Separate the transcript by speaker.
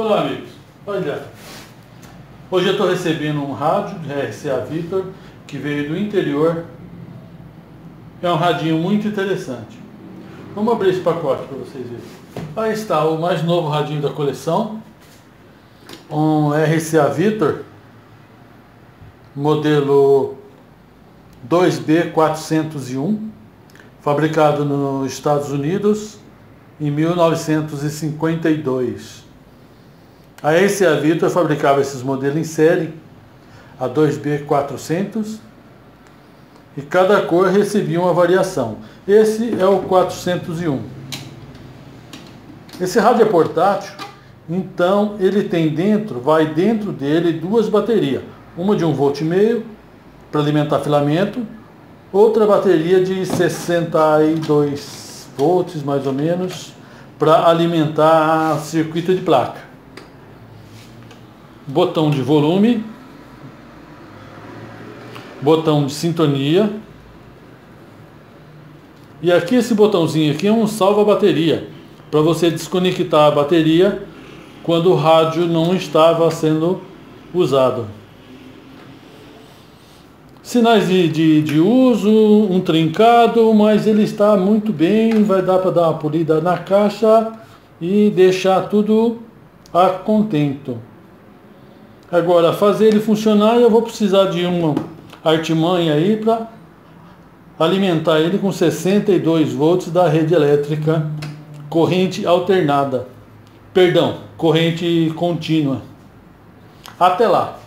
Speaker 1: Olá amigos, olha, hoje eu estou recebendo um rádio RCA Victor que veio do interior, é um radinho muito interessante. Vamos abrir esse pacote para vocês verem. Aí está o mais novo radinho da coleção, um RCA Victor, modelo 2B401, fabricado nos Estados Unidos em 1952. A RCA Victor fabricava esses modelos em série, a 2B400, e cada cor recebia uma variação. Esse é o 401. Esse rádio é portátil, então ele tem dentro, vai dentro dele duas baterias. Uma de 1,5 volt para alimentar filamento, outra bateria de 62 volts mais ou menos para alimentar circuito de placa botão de volume, botão de sintonia. E aqui esse botãozinho aqui é um salva bateria, para você desconectar a bateria quando o rádio não estava sendo usado. Sinais de, de, de uso, um trincado, mas ele está muito bem, vai dar para dar uma polida na caixa e deixar tudo a contento. Agora, fazer ele funcionar, eu vou precisar de uma artimanha aí para alimentar ele com 62 volts da rede elétrica, corrente alternada. Perdão, corrente contínua. Até lá!